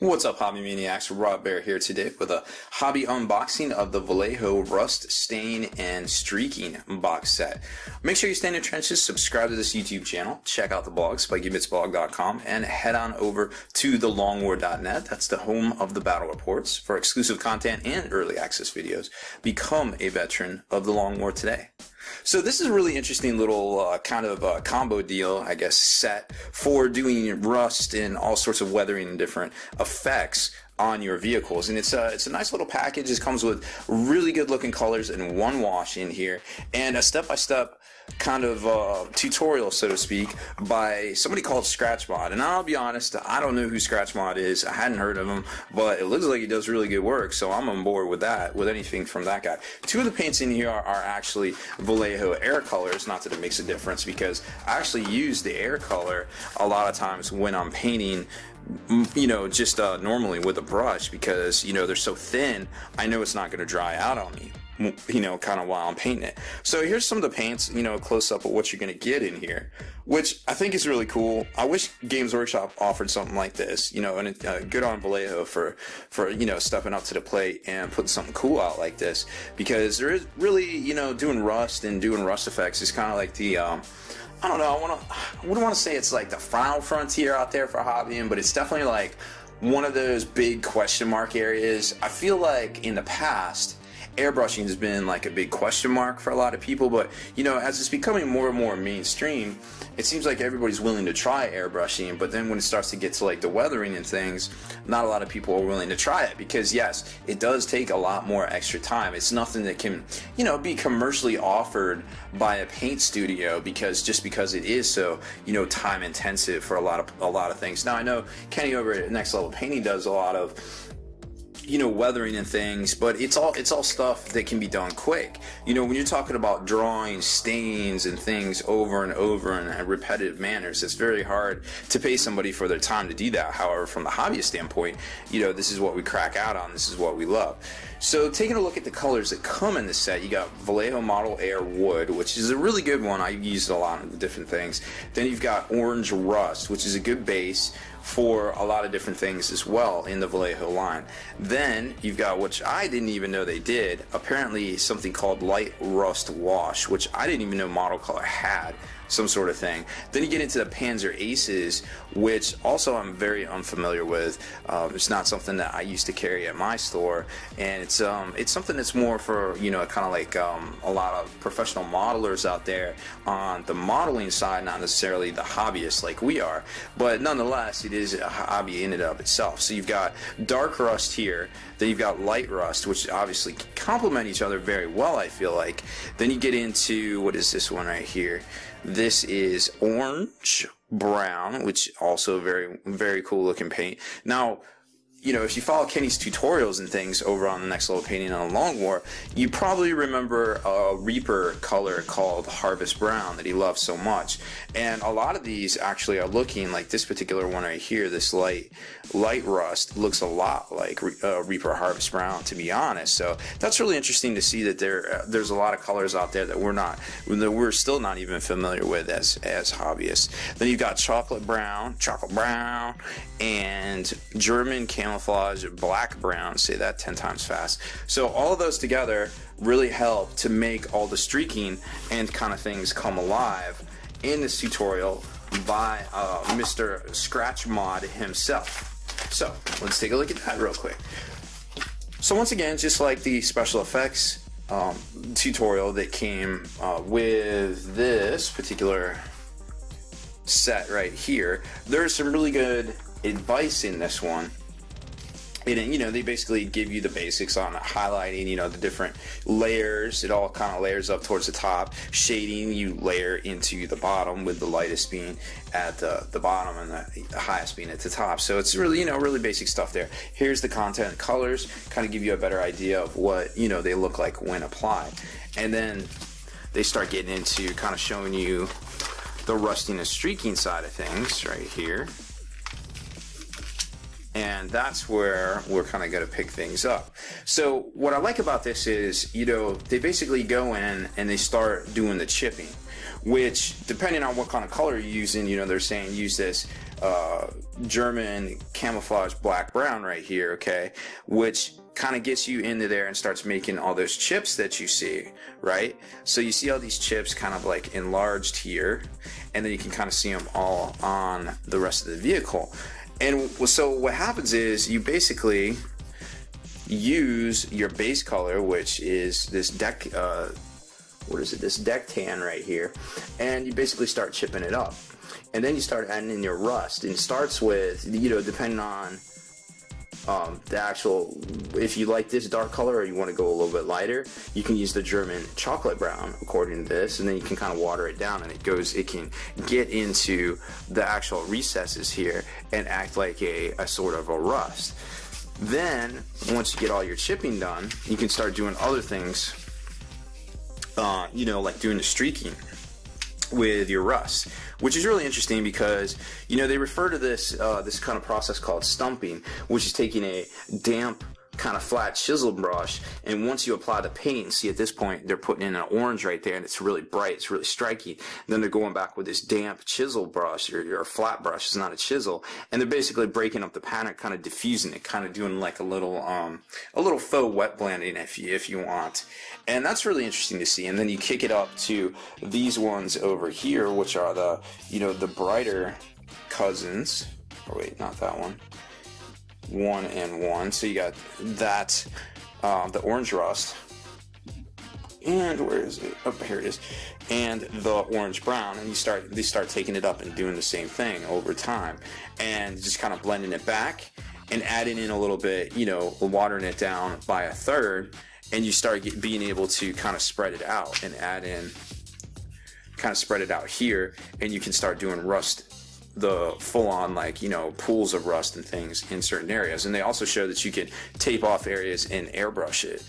What's up, Hobby Maniacs? Rob Baer here today with a hobby unboxing of the Vallejo Rust, Stain, and Streaking box set. Make sure you stay in the trenches, subscribe to this YouTube channel, check out the blog, spikybitsblog.com, and head on over to thelongwar.net. That's the home of the battle reports for exclusive content and early access videos. Become a veteran of the Long War today. So this is a really interesting little uh, kind of uh, combo deal, I guess, set for doing rust and all sorts of weathering and different effects on your vehicles. And it's a it's a nice little package. It comes with really good looking colors and one wash in here and a step-by-step kind of uh, tutorial so to speak by somebody called scratch mod and i'll be honest i don't know who scratch mod is. I hadn't heard of him but it looks like he does really good work. So i'm on board with that with anything from that guy. Two of the paints in here are, are actually vallejo air colors not that it makes a difference because i actually use the air color a lot of times when i'm painting you know, just uh, normally with a brush because, you know, they're so thin, I know it's not going to dry out on me, you know, kind of while I'm painting it. So here's some of the paints, you know, close up of what you're going to get in here, which I think is really cool. I wish Games Workshop offered something like this, you know, and uh, good on Vallejo for, for, you know, stepping up to the plate and putting something cool out like this because there is really, you know, doing rust and doing rust effects is kind of like the, um, I don't know. I want to. I wouldn't want to say it's like the final frontier out there for hobbying, but it's definitely like one of those big question mark areas. I feel like in the past, airbrushing has been like a big question mark for a lot of people, but you know, as it's becoming more and more mainstream, it seems like everybody's willing to try airbrushing, but then when it starts to get to like the weathering and things, not a lot of people are willing to try it because yes, it does take a lot more extra time. It's nothing that can, you know, be commercially offered by a paint studio because just because it is so, you know, time intensive for a lot of a lot of things. Now I know Kenny over at Next Level Painting does a lot of you know weathering and things but it's all it's all stuff that can be done quick you know when you're talking about drawing stains and things over and over in repetitive manners it's very hard to pay somebody for their time to do that however from the hobbyist standpoint you know this is what we crack out on this is what we love so taking a look at the colors that come in the set, you got Vallejo Model Air Wood, which is a really good one. I've used a lot of different things. Then you've got Orange Rust, which is a good base for a lot of different things as well in the Vallejo line. Then you've got, which I didn't even know they did, apparently something called Light Rust Wash, which I didn't even know Model Color had some sort of thing. Then you get into the Panzer Aces, which also I'm very unfamiliar with. Um, it's not something that I used to carry at my store, and it's um, it's something that's more for you know kind of like um, a lot of professional modelers out there on the modeling side, not necessarily the hobbyists like we are, but nonetheless it is a hobby in and of itself. So you've got dark rust here, then you've got light rust, which obviously complement each other very well. I feel like. Then you get into what is this one right here? This is orange brown, which also very very cool looking paint. Now you know, if you follow Kenny's tutorials and things over on the next level painting on the Long War, you probably remember a Reaper color called Harvest Brown that he loves so much. And a lot of these actually are looking like this particular one right here, this light light rust looks a lot like uh, Reaper Harvest Brown, to be honest. So that's really interesting to see that there uh, there's a lot of colors out there that we're not that we're still not even familiar with as as hobbyists. Then you've got chocolate brown, chocolate brown, and German camel camouflage, black brown, say that 10 times fast. So all of those together really help to make all the streaking and kind of things come alive in this tutorial by uh, Mr. Scratch Mod himself. So let's take a look at that real quick. So once again, just like the special effects um, tutorial that came uh, with this particular set right here, there's some really good advice in this one and you know they basically give you the basics on highlighting you know the different layers. It all kind of layers up towards the top. Shading you layer into the bottom with the lightest being at the, the bottom and the, the highest being at the top. So it's really you know really basic stuff there. Here's the content colors kind of give you a better idea of what you know they look like when applied. And then they start getting into kind of showing you the rusting and streaking side of things right here and that's where we're kind of going to pick things up. So what I like about this is, you know, they basically go in and they start doing the chipping, which depending on what kind of color you're using, you know, they're saying use this uh, German camouflage black brown right here, okay, which kind of gets you into there and starts making all those chips that you see, right? So you see all these chips kind of like enlarged here, and then you can kind of see them all on the rest of the vehicle. And so what happens is you basically use your base color, which is this deck, uh, what is it, this deck tan right here, and you basically start chipping it up. And then you start adding in your rust. And it starts with, you know, depending on um, the actual, if you like this dark color or you want to go a little bit lighter, you can use the German chocolate brown according to this, and then you can kind of water it down, and it goes, it can get into the actual recesses here and act like a, a sort of a rust. Then, once you get all your chipping done, you can start doing other things, uh, you know, like doing the streaking with your rust, which is really interesting because you know they refer to this uh, this kind of process called stumping, which is taking a damp kind of flat chisel brush and once you apply the paint see at this point they're putting in an orange right there and it's really bright it's really striking then they're going back with this damp chisel brush or, flat brush it's not a chisel and they're basically breaking up the pattern kind of diffusing it kind of doing like a little um a little faux wet blending if you if you want. And that's really interesting to see. And then you kick it up to these ones over here which are the you know the brighter cousins. Oh wait not that one one and one. So you got that, uh, the orange rust, and where is it? Oh, here it is, and the orange brown. And you start they start taking it up and doing the same thing over time, and just kind of blending it back and adding in a little bit, you know, watering it down by a third, and you start get, being able to kind of spread it out and add in kind of spread it out here and you can start doing rust the full on like you know pools of rust and things in certain areas. And they also show that you can tape off areas and airbrush it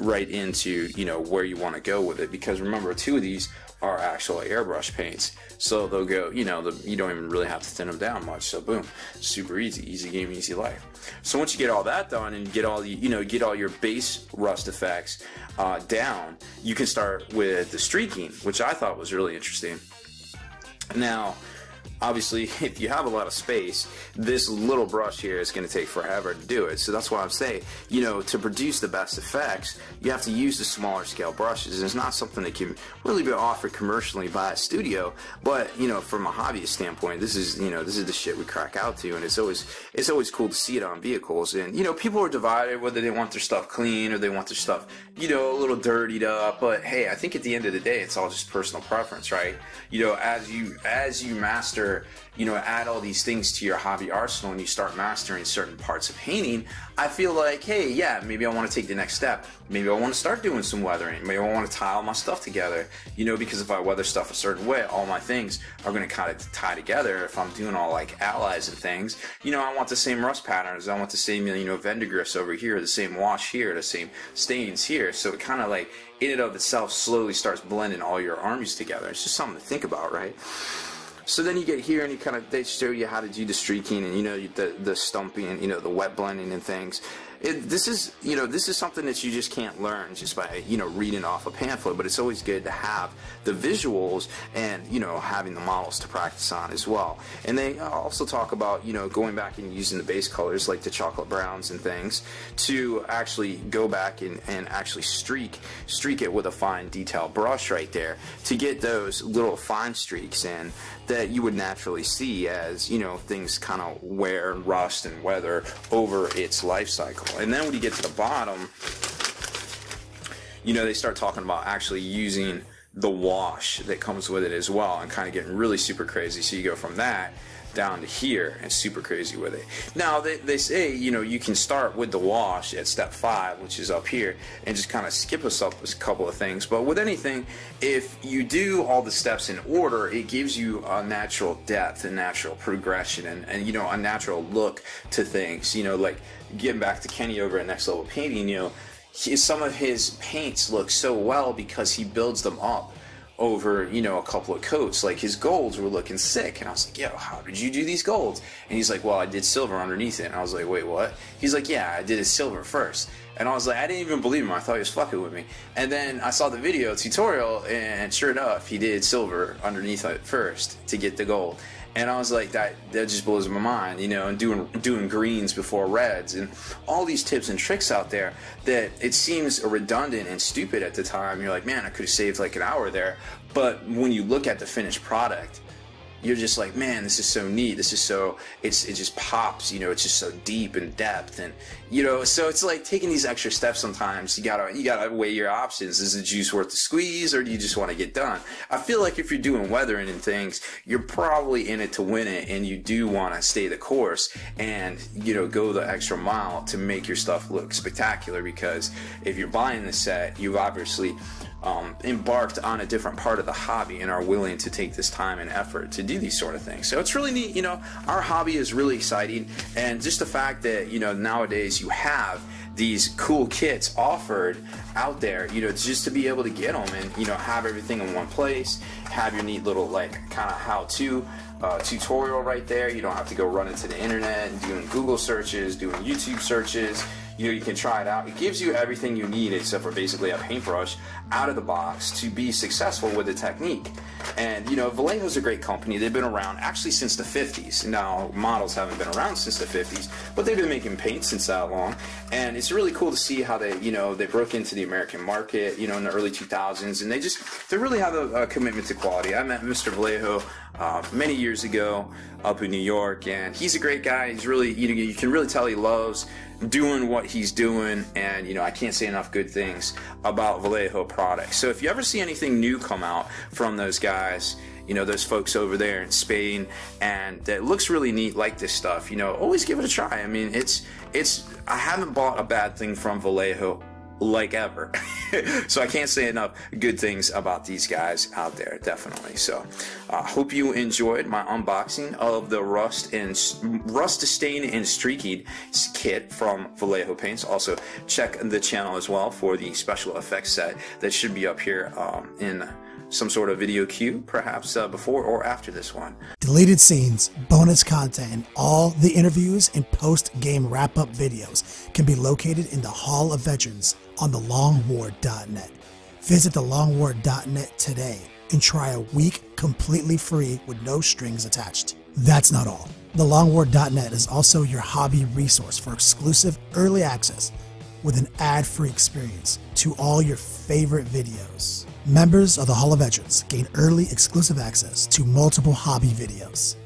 right into you know where you want to go with it. Because remember two of these are actual airbrush paints. So they'll go you know the, you don't even really have to thin them down much. So boom super easy easy game easy life. So once you get all that done and get all the you know get all your base rust effects uh, down you can start with the streaking which i thought was really interesting. Now obviously if you have a lot of space this little brush here is going to take forever to do it. So that's why I'm saying you know to produce the best effects you have to use the smaller scale brushes. It's not something that can really be offered commercially by a studio but you know from a hobbyist standpoint this is you know this is the shit we crack out to and it's always it's always cool to see it on vehicles. And you know people are divided whether they want their stuff clean or they want their stuff you know a little dirtied up but hey I think at the end of the day it's all just personal preference right? You know as you as you master you know, add all these things to your hobby arsenal and you start mastering certain parts of painting, I feel like, hey, yeah, maybe I want to take the next step. Maybe I want to start doing some weathering. Maybe I want to tie all my stuff together. You know, because if I weather stuff a certain way, all my things are going to kind of tie together. If I'm doing all like allies and things, you know, I want the same rust patterns. I want the same, you know, verdigris over here, the same wash here, the same stains here. So it kind of like, in and of itself, slowly starts blending all your armies together. It's just something to think about, right? So then you get here and you kind of they show you how to do the streaking and you know the the stumping and you know the wet blending and things. It, this is you know this is something that you just can't learn just by you know reading off a pamphlet. But it's always good to have the visuals and you know having the models to practice on as well. And they also talk about you know going back and using the base colors like the chocolate browns and things to actually go back and, and actually streak streak it with a fine detail brush right there to get those little fine streaks in that you would naturally see as you know things kind of wear rust and weather over its life cycle and then when you get to the bottom you know they start talking about actually using the wash that comes with it as well and kind of getting really super crazy so you go from that down to here and super crazy with it. Now they, they say you know you can start with the wash at step five, which is up here, and just kind of skip us up a couple of things. But with anything, if you do all the steps in order, it gives you a natural depth a natural progression and, and you know a natural look to things. You know, like getting back to Kenny over at Next Level Painting, you know. He, some of his paints look so well because he builds them up over, you know, a couple of coats. Like his golds were looking sick. And I was like, yo, how did you do these golds? And he's like, well, I did silver underneath it. And I was like, wait, what? He's like, yeah, I did it silver first. And I was like, I didn't even believe him. I thought he was fucking with me. And then I saw the video tutorial, and sure enough, he did silver underneath it first to get the gold. And I was like, that that just blows my mind, you know, and doing doing greens before reds, and all these tips and tricks out there that it seems redundant and stupid at the time. You're like, man, I could have saved like an hour there, but when you look at the finished product you're just like, man, this is so neat. This is so it's it just pops, you know, it's just so deep in depth and you know, so it's like taking these extra steps sometimes. You gotta you gotta weigh your options. Is the juice worth the squeeze or do you just want to get done? I feel like if you're doing weathering and things, you're probably in it to win it and you do want to stay the course and you know go the extra mile to make your stuff look spectacular because if you're buying the set, you've obviously um, embarked on a different part of the hobby and are willing to take this time and effort to do these sort of things. So it's really neat. You know, our hobby is really exciting, and just the fact that you know nowadays you have these cool kits offered out there, you know, just to be able to get them and you know have everything in one place, have your neat little like kind of how-to uh, tutorial right there. You don't have to go running to the internet and doing Google searches, doing YouTube searches you know, you can try it out. It gives you everything you need except for basically a paintbrush out of the box to be successful with the technique. And, you know, Vallejo's a great company. They've been around actually since the 50s. Now, models haven't been around since the 50s, but they've been making paint since that long. And it's really cool to see how they, you know, they broke into the American market, you know, in the early 2000s. And they just, they really have a, a commitment to quality. I met Mr. Vallejo uh, many years ago up in New York, and he's a great guy. He's really, you know, you can really tell he loves doing what he's doing, and you know, I can't say enough good things about Vallejo products. So if you ever see anything new come out from those guys, you know, those folks over there in Spain, and that looks really neat, like this stuff, you know, always give it a try. I mean, it's it's I haven't bought a bad thing from Vallejo like ever. so I can't say enough good things about these guys out there, definitely. So I uh, hope you enjoyed my unboxing of the Rust and Rust Stain and Streaky kit from Vallejo Paints. Also check the channel as well for the special effects set that should be up here um, in some sort of video queue, perhaps uh, before or after this one. Deleted scenes, bonus content, all the interviews and post game wrap up videos can be located in the Hall of Veterans on thelongwar.net. Visit thelongwar.net today and try a week completely free with no strings attached. That's not all. TheLongWar.net is also your hobby resource for exclusive early access with an ad free experience to all your favorite videos. Members of the Hall of Veterans gain early exclusive access to multiple hobby videos